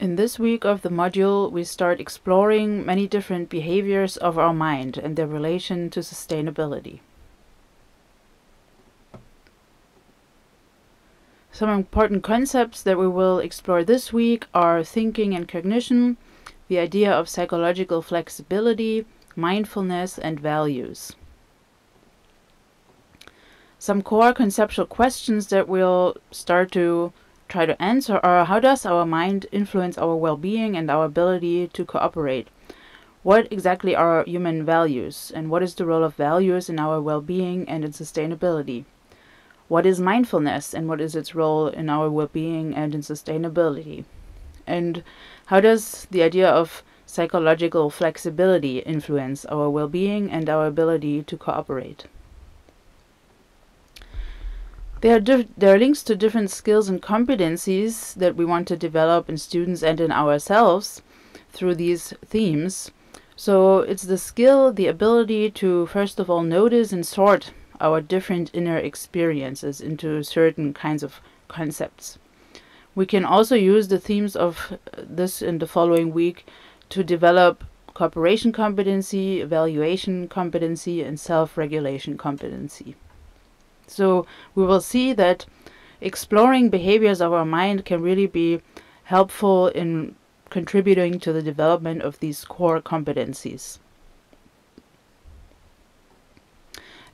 In this week of the module, we start exploring many different behaviors of our mind and their relation to sustainability. Some important concepts that we will explore this week are thinking and cognition, the idea of psychological flexibility, mindfulness, and values. Some core conceptual questions that we'll start to try to answer are how does our mind influence our well being and our ability to cooperate? What exactly are human values, and what is the role of values in our well being and in sustainability? What is mindfulness, and what is its role in our well being and in sustainability? And how does the idea of psychological flexibility influence our well being and our ability to cooperate? There are, there are links to different skills and competencies that we want to develop in students and in ourselves through these themes. So it's the skill, the ability to first of all notice and sort our different inner experiences into certain kinds of concepts. We can also use the themes of uh, this in the following week to develop cooperation competency, evaluation competency, and self regulation competency. So we will see that exploring behaviors of our mind can really be helpful in contributing to the development of these core competencies.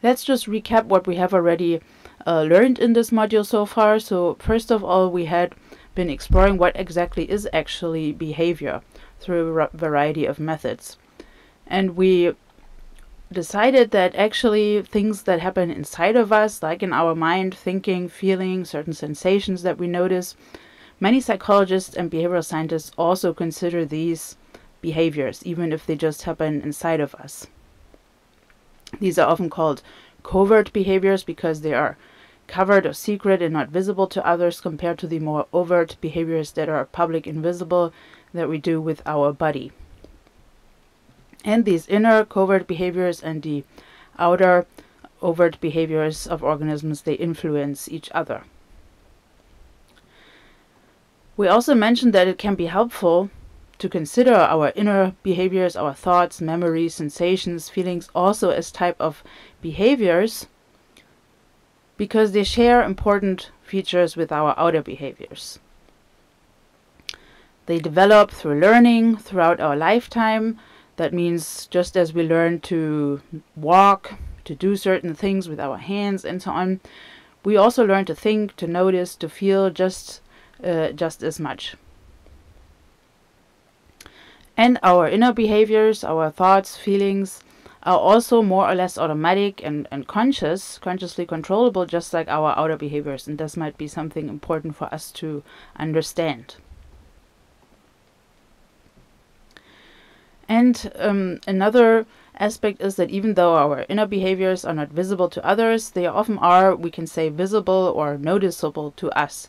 Let's just recap what we have already uh, learned in this module so far. So first of all, we had been exploring what exactly is actually behavior through a variety of methods. And we decided that actually things that happen inside of us, like in our mind, thinking, feeling, certain sensations that we notice, many psychologists and behavioral scientists also consider these behaviors, even if they just happen inside of us. These are often called covert behaviors because they are covered or secret and not visible to others compared to the more overt behaviors that are public and visible that we do with our body. And these inner covert behaviors and the outer overt behaviors of organisms, they influence each other. We also mentioned that it can be helpful to consider our inner behaviors, our thoughts, memories, sensations, feelings also as type of behaviors because they share important features with our outer behaviors. They develop through learning throughout our lifetime that means just as we learn to walk, to do certain things with our hands and so on, we also learn to think, to notice, to feel just uh, just as much. And our inner behaviors, our thoughts, feelings, are also more or less automatic and, and conscious, consciously controllable, just like our outer behaviors. And this might be something important for us to understand. And um, another aspect is that even though our inner behaviors are not visible to others, they often are, we can say, visible or noticeable to us.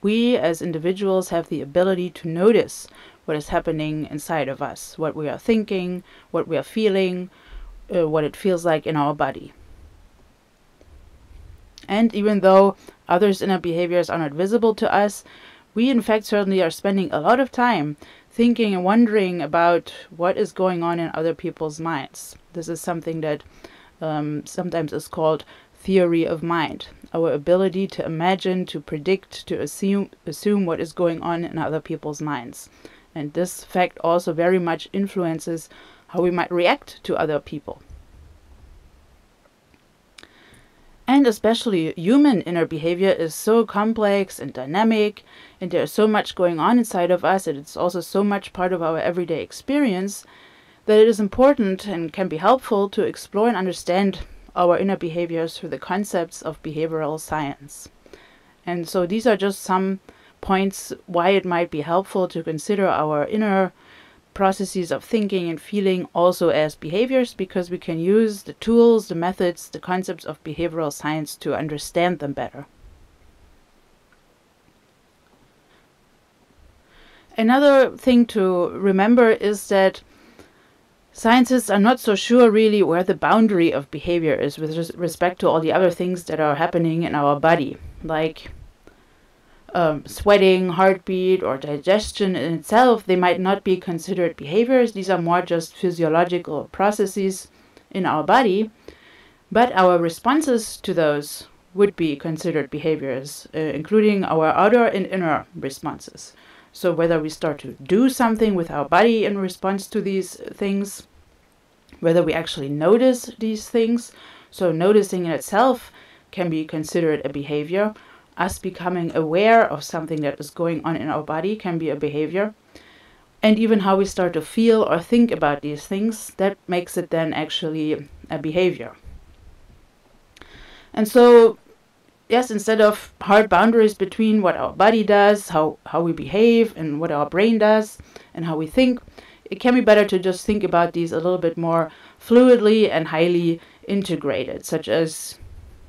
We as individuals have the ability to notice what is happening inside of us, what we are thinking, what we are feeling, uh, what it feels like in our body. And even though others' inner behaviors are not visible to us, we in fact certainly are spending a lot of time thinking and wondering about what is going on in other people's minds. This is something that um, sometimes is called theory of mind. Our ability to imagine, to predict, to assume, assume what is going on in other people's minds. And this fact also very much influences how we might react to other people. And especially human inner behavior is so complex and dynamic, and there's so much going on inside of us, and it's also so much part of our everyday experience that it is important and can be helpful to explore and understand our inner behaviors through the concepts of behavioral science. And so these are just some points why it might be helpful to consider our inner processes of thinking and feeling also as behaviors because we can use the tools, the methods, the concepts of behavioral science to understand them better. Another thing to remember is that scientists are not so sure really where the boundary of behavior is with res respect to all the other things that are happening in our body, like um, sweating, heartbeat, or digestion in itself. They might not be considered behaviors, these are more just physiological processes in our body, but our responses to those would be considered behaviors, uh, including our outer and inner responses. So, whether we start to do something with our body in response to these things, whether we actually notice these things. So, noticing in itself can be considered a behavior. Us becoming aware of something that is going on in our body can be a behavior. And even how we start to feel or think about these things, that makes it then actually a behavior. And so yes, instead of hard boundaries between what our body does, how, how we behave, and what our brain does, and how we think, it can be better to just think about these a little bit more fluidly and highly integrated, such as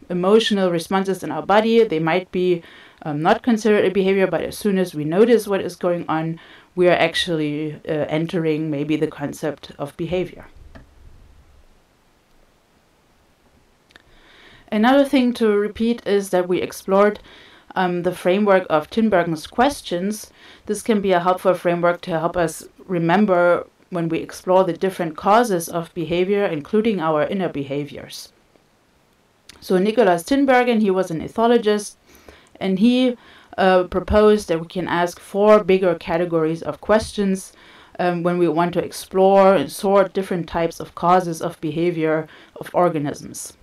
emotional responses in our body. They might be um, not considered a behavior, but as soon as we notice what is going on, we are actually uh, entering maybe the concept of behavior. Another thing to repeat is that we explored um, the framework of Tinbergen's questions. This can be a helpful framework to help us remember when we explore the different causes of behavior, including our inner behaviors. So Nicholas Tinbergen, he was an ethologist, and he uh, proposed that we can ask four bigger categories of questions um, when we want to explore and sort different types of causes of behavior of organisms.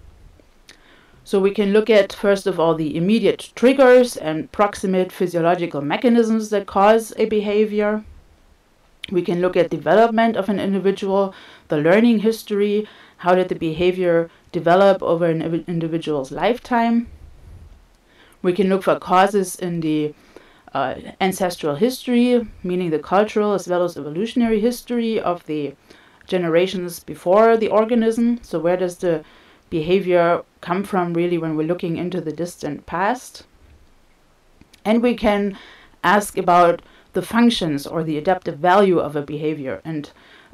So we can look at, first of all, the immediate triggers and proximate physiological mechanisms that cause a behavior. We can look at development of an individual, the learning history, how did the behavior develop over an individual's lifetime. We can look for causes in the uh, ancestral history, meaning the cultural as well as evolutionary history of the generations before the organism. So where does the behavior come from really when we're looking into the distant past. And we can ask about the functions or the adaptive value of a behavior and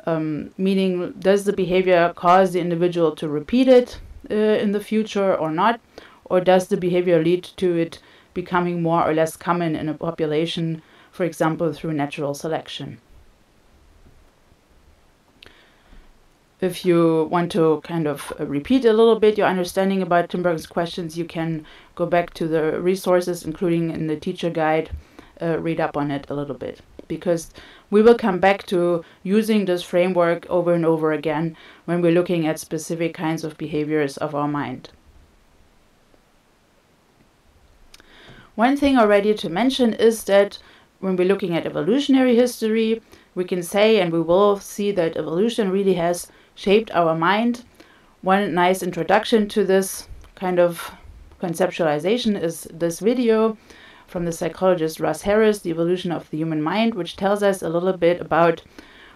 um, meaning does the behavior cause the individual to repeat it uh, in the future or not or does the behavior lead to it becoming more or less common in a population for example through natural selection if you want to kind of uh, repeat a little bit your understanding about Tinbergen's questions, you can go back to the resources, including in the teacher guide, uh, read up on it a little bit. Because we will come back to using this framework over and over again when we're looking at specific kinds of behaviors of our mind. One thing already to mention is that when we're looking at evolutionary history, we can say and we will see that evolution really has shaped our mind. One nice introduction to this kind of conceptualization is this video from the psychologist Russ Harris, The Evolution of the Human Mind, which tells us a little bit about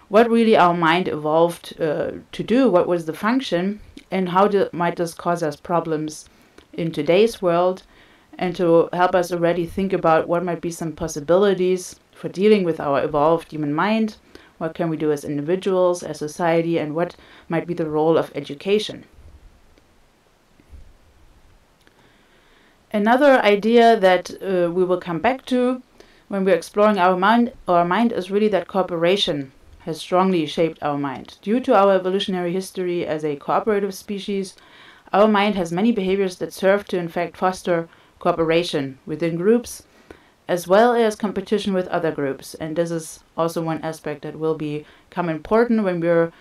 what really our mind evolved uh, to do, what was the function, and how do, might this cause us problems in today's world, and to help us already think about what might be some possibilities for dealing with our evolved human mind what can we do as individuals, as society, and what might be the role of education? Another idea that uh, we will come back to when we're exploring our mind, our mind is really that cooperation has strongly shaped our mind. Due to our evolutionary history as a cooperative species, our mind has many behaviors that serve to, in fact, foster cooperation within groups as well as competition with other groups. And this is also one aspect that will become important when we're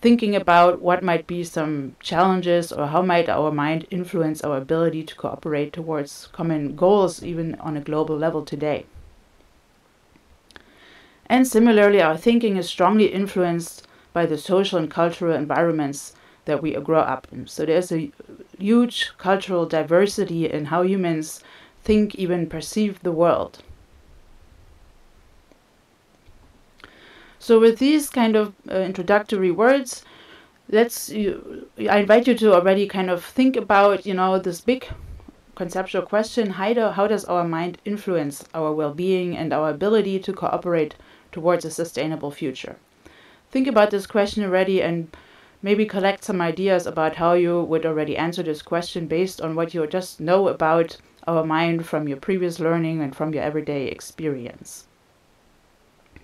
thinking about what might be some challenges or how might our mind influence our ability to cooperate towards common goals even on a global level today. And similarly, our thinking is strongly influenced by the social and cultural environments that we grow up in. So there's a huge cultural diversity in how humans think, even perceive the world. So with these kind of uh, introductory words, let's you, I invite you to already kind of think about you know this big conceptual question: how, do, how does our mind influence our well-being and our ability to cooperate towards a sustainable future? Think about this question already and maybe collect some ideas about how you would already answer this question based on what you just know about our mind from your previous learning and from your everyday experience.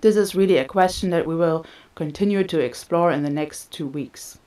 This is really a question that we will continue to explore in the next two weeks.